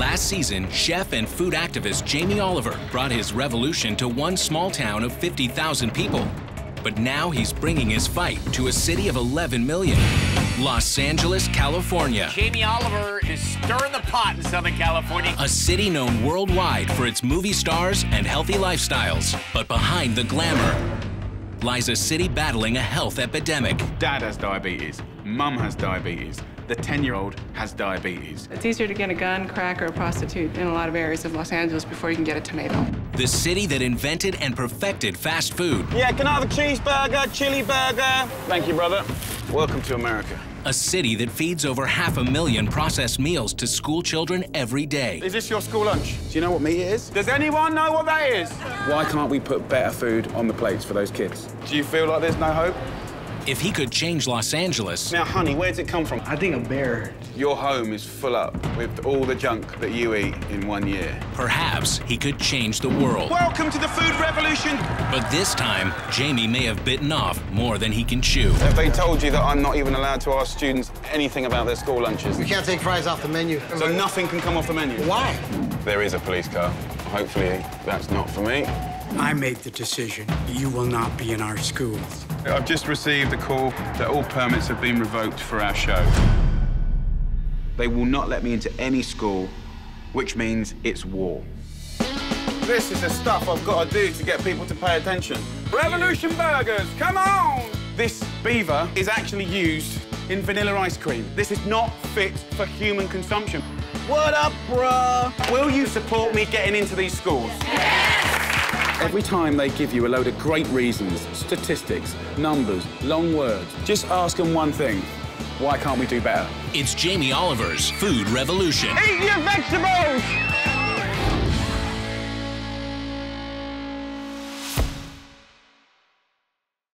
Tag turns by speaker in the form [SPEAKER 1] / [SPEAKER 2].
[SPEAKER 1] Last season, chef and food activist Jamie Oliver brought his revolution to one small town of 50,000 people. But now he's bringing his fight to a city of 11 million, Los Angeles, California.
[SPEAKER 2] Jamie Oliver is stirring the pot in Southern California.
[SPEAKER 1] A city known worldwide for its movie stars and healthy lifestyles. But behind the glamour lies a city battling a health epidemic.
[SPEAKER 3] Dad has diabetes. Mum has diabetes. The 10-year-old has diabetes.
[SPEAKER 4] It's easier to get a gun, crack, or a prostitute in a lot of areas of Los Angeles before you can get a tomato.
[SPEAKER 1] The city that invented and perfected fast food.
[SPEAKER 3] Yeah, can I have a cheeseburger, chili burger? Thank you, brother. Welcome to America.
[SPEAKER 1] A city that feeds over half a million processed meals to school children every day.
[SPEAKER 3] Is this your school lunch? Do you know what meat it is? Does anyone know what that is? Why can't we put better food on the plates for those kids? Do you feel like there's no hope?
[SPEAKER 1] If he could change Los Angeles,
[SPEAKER 3] Now, honey, where's it come from?
[SPEAKER 5] I think a bear.
[SPEAKER 3] Your home is full up with all the junk that you eat in one year.
[SPEAKER 1] perhaps he could change the world.
[SPEAKER 3] Welcome to the food revolution.
[SPEAKER 1] But this time, Jamie may have bitten off more than he can chew.
[SPEAKER 3] Have they told you that I'm not even allowed to ask students anything about their school lunches?
[SPEAKER 6] You can't take fries off the menu.
[SPEAKER 3] So nothing can come off the menu?
[SPEAKER 6] Why?
[SPEAKER 3] There is a police car. Hopefully, that's not for me.
[SPEAKER 5] I make the decision. You will not be in our schools.
[SPEAKER 3] I've just received a call that all permits have been revoked for our show. They will not let me into any school, which means it's war. This is the stuff I've got to do to get people to pay attention. Revolution Burgers, come on! This beaver is actually used in vanilla ice cream. This is not fit for human consumption. What up, bruh? Will you support me getting into these schools? Every time they give you a load of great reasons, statistics, numbers, long words, just ask them one thing. Why can't we do better?
[SPEAKER 1] It's Jamie Oliver's Food Revolution.
[SPEAKER 3] Eat your vegetables!